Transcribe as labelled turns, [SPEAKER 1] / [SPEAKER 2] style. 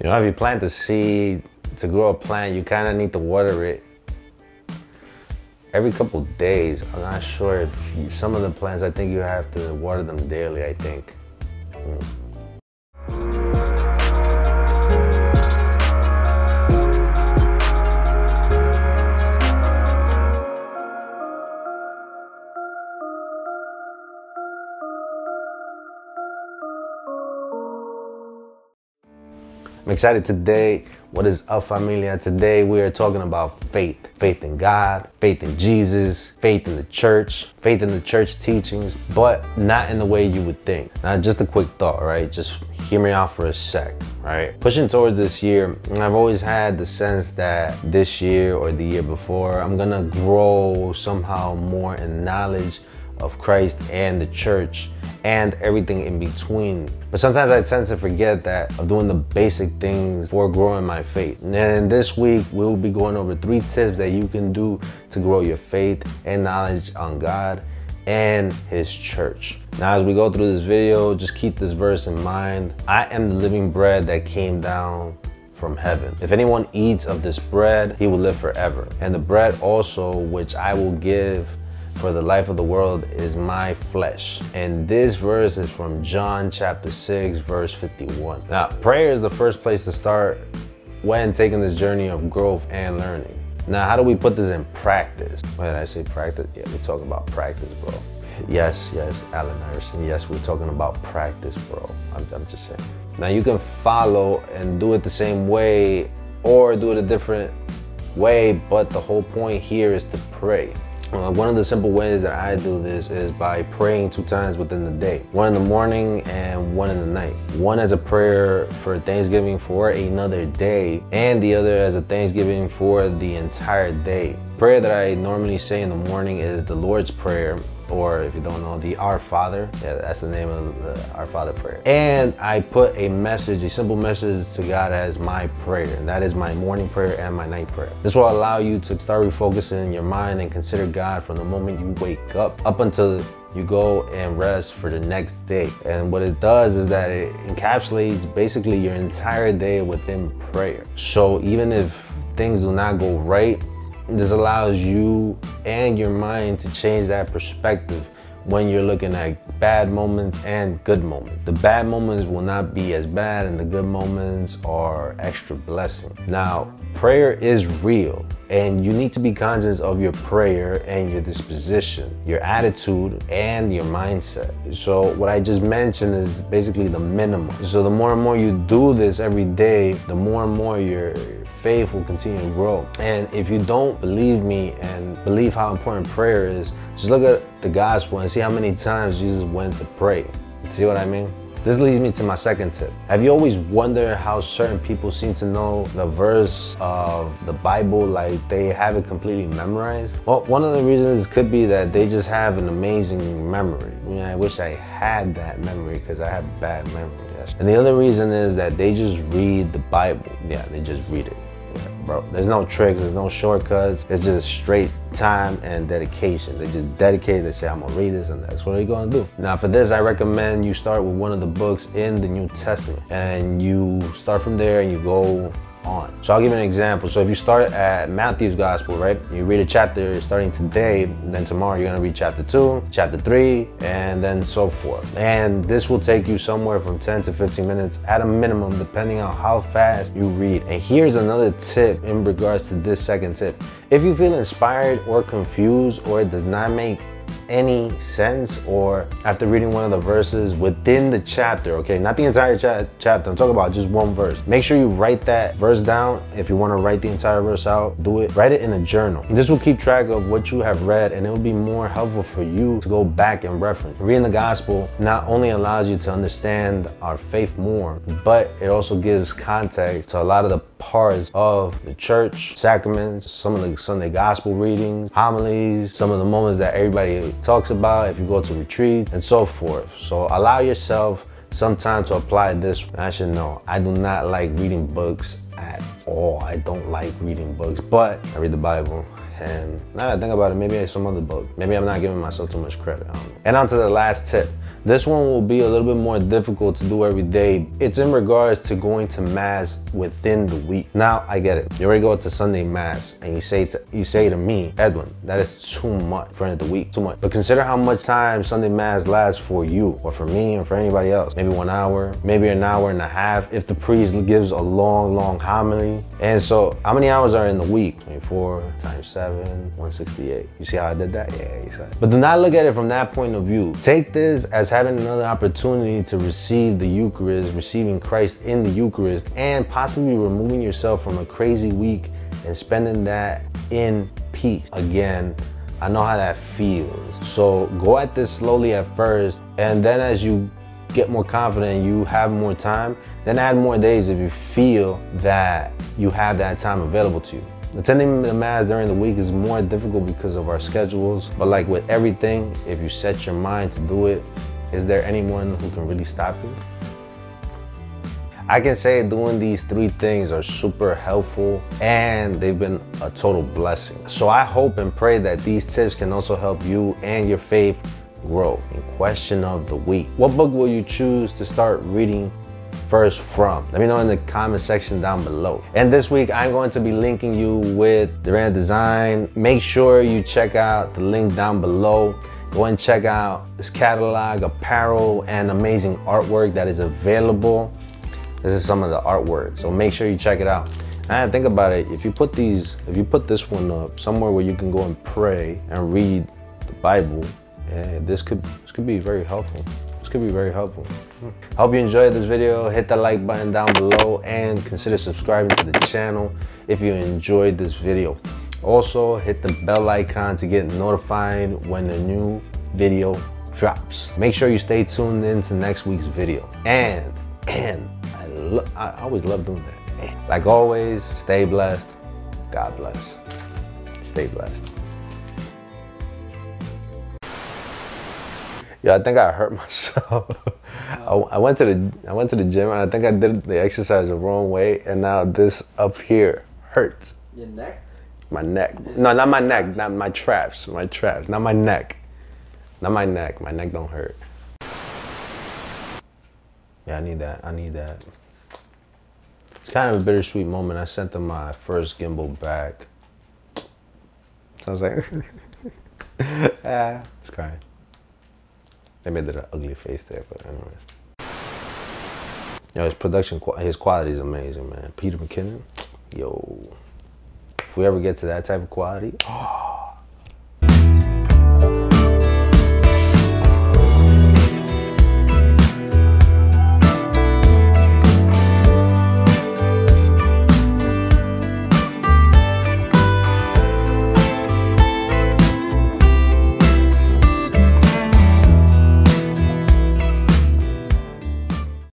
[SPEAKER 1] You know, if you plant the seed to grow a plant, you kind of need to water it every couple days. I'm not sure if you, some of the plants, I think you have to water them daily, I think. Mm. I'm excited today. What is up, familia? Today we are talking about faith. Faith in God, faith in Jesus, faith in the church, faith in the church teachings, but not in the way you would think. Now, just a quick thought, right? Just hear me out for a sec, right? Pushing towards this year, I've always had the sense that this year or the year before, I'm gonna grow somehow more in knowledge of Christ and the church and everything in between. But sometimes I tend to forget that of doing the basic things for growing my faith. And this week, we'll be going over three tips that you can do to grow your faith and knowledge on God and his church. Now, as we go through this video, just keep this verse in mind. I am the living bread that came down from heaven. If anyone eats of this bread, he will live forever. And the bread also, which I will give for the life of the world is my flesh. And this verse is from John chapter 6, verse 51. Now, prayer is the first place to start when taking this journey of growth and learning. Now, how do we put this in practice? When I say practice? Yeah, we talk about practice, bro. Yes, yes, Allen Iverson. Yes, we're talking about practice, bro. I'm, I'm just saying. Now, you can follow and do it the same way or do it a different way, but the whole point here is to pray. Uh, one of the simple ways that I do this is by praying two times within the day. One in the morning and one in the night. One as a prayer for Thanksgiving for another day and the other as a Thanksgiving for the entire day. Prayer that I normally say in the morning is the Lord's Prayer or if you don't know, the Our Father. Yeah, that's the name of the Our Father prayer. And I put a message, a simple message to God as my prayer. And that is my morning prayer and my night prayer. This will allow you to start refocusing your mind and consider God from the moment you wake up up until you go and rest for the next day. And what it does is that it encapsulates basically your entire day within prayer. So even if things do not go right, this allows you and your mind to change that perspective when you're looking at bad moments and good moments. The bad moments will not be as bad and the good moments are extra blessing. Now, prayer is real and you need to be conscious of your prayer and your disposition, your attitude and your mindset. So what I just mentioned is basically the minimum. So the more and more you do this every day, the more and more your faith will continue to grow. And if you don't believe me and believe how important prayer is, just look at the gospel and see how many times Jesus went to pray. See what I mean? This leads me to my second tip. Have you always wondered how certain people seem to know the verse of the Bible like they have it completely memorized? Well, one of the reasons could be that they just have an amazing memory. I, mean, I wish I had that memory because I have bad memory. And the other reason is that they just read the Bible. Yeah, they just read it bro. There's no tricks, there's no shortcuts. It's just straight time and dedication. They just dedicated, they say, I'm gonna read this, and that's what they're gonna do. Now, for this, I recommend you start with one of the books in the New Testament, and you start from there and you go on. So I'll give you an example. So if you start at Matthew's gospel, right? You read a chapter starting today, then tomorrow you're gonna read chapter two, chapter three, and then so forth. And this will take you somewhere from 10 to 15 minutes at a minimum, depending on how fast you read. And here's another tip in regards to this second tip. If you feel inspired or confused or it does not make any sense or after reading one of the verses within the chapter, okay, not the entire cha chapter, I'm talking about just one verse. Make sure you write that verse down. If you want to write the entire verse out, do it. Write it in a journal. This will keep track of what you have read and it will be more helpful for you to go back and reference. Reading the gospel not only allows you to understand our faith more, but it also gives context to a lot of the parts of the church, sacraments, some of the Sunday gospel readings, homilies, some of the moments that everybody talks about if you go to retreat and so forth. So allow yourself some time to apply this. I should know, I do not like reading books at all. I don't like reading books, but I read the Bible. And now that I think about it, maybe I some other book. Maybe I'm not giving myself too much credit. And on to the last tip. This one will be a little bit more difficult to do every day. It's in regards to going to mass within the week. Now I get it. You already go to Sunday mass and you say to you say to me, Edwin, that is too much for the week, too much. But consider how much time Sunday mass lasts for you or for me or for anybody else. Maybe one hour, maybe an hour and a half if the priest gives a long, long homily. And so how many hours are in the week? 24 times 7, 168. You see how I did that? Yeah. But do not look at it from that point of view. Take this as having another opportunity to receive the Eucharist, receiving Christ in the Eucharist, and possibly removing yourself from a crazy week and spending that in peace. Again, I know how that feels. So go at this slowly at first, and then as you get more confident, you have more time, then add more days if you feel that you have that time available to you. Attending the Mass during the week is more difficult because of our schedules, but like with everything, if you set your mind to do it, is there anyone who can really stop you? I can say doing these three things are super helpful and they've been a total blessing. So I hope and pray that these tips can also help you and your faith grow. In question of the week, what book will you choose to start reading first from? Let me know in the comment section down below. And this week, I'm going to be linking you with Durant Design. Make sure you check out the link down below. Go and check out this catalog, apparel, and amazing artwork that is available. This is some of the artwork, so make sure you check it out. And think about it, if you put these, if you put this one up somewhere where you can go and pray and read the Bible, yeah, this could this could be very helpful This could be very helpful. Hope you enjoyed this video. Hit that like button down below and consider subscribing to the channel if you enjoyed this video. Also, hit the bell icon to get notified when a new video drops. Make sure you stay tuned in to next week's video. And, and, I, I always love doing that. And like always, stay blessed. God bless. Stay blessed. Yeah, I think I hurt myself. I, I, went to the I went to the gym and I think I did the exercise the wrong way, and now this up here hurts.
[SPEAKER 2] Your neck.
[SPEAKER 1] My neck. No, not my neck. Not my traps. My traps. Not my neck. Not my neck. My neck don't hurt. Yeah, I need that. I need that. It's kind of a bittersweet moment. I sent them my first gimbal back. So I was like, ah, I was crying. They made an ugly face there, but anyways. Yo, his production, his quality is amazing, man. Peter McKinnon, yo. If we ever get to that type of quality, oh.